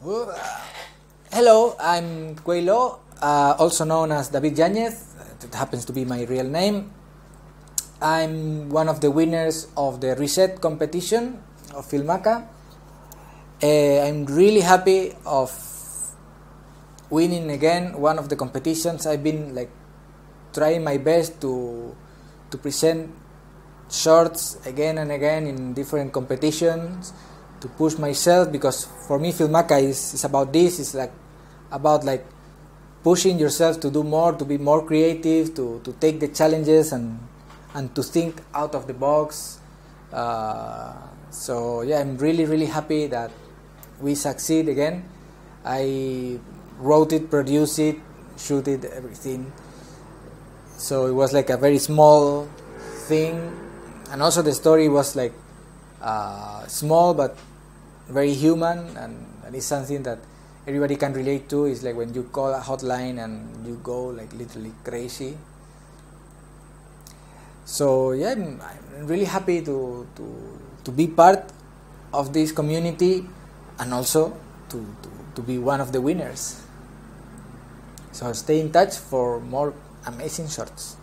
Hello, I'm Quelo, uh, also known as David Yanez. It happens to be my real name. I'm one of the winners of the Reset competition of Filmaka. Uh, I'm really happy of winning again one of the competitions. I've been like trying my best to to present shorts again and again in different competitions to push myself because for me filmaka is, is about this. It's like about like pushing yourself to do more to be more creative to, to take the challenges and and to think out of the box. Uh, so yeah I'm really really happy that we succeed again. I wrote it produced it shoot it everything. So it was like a very small thing. And also the story was like uh, small but very human and, and it's something that everybody can relate to. Is like when you call a hotline and you go like literally crazy. So yeah i'm, I'm really happy to, to to be part of this community and also to, to, to be one of the winners. So stay in touch for more amazing shorts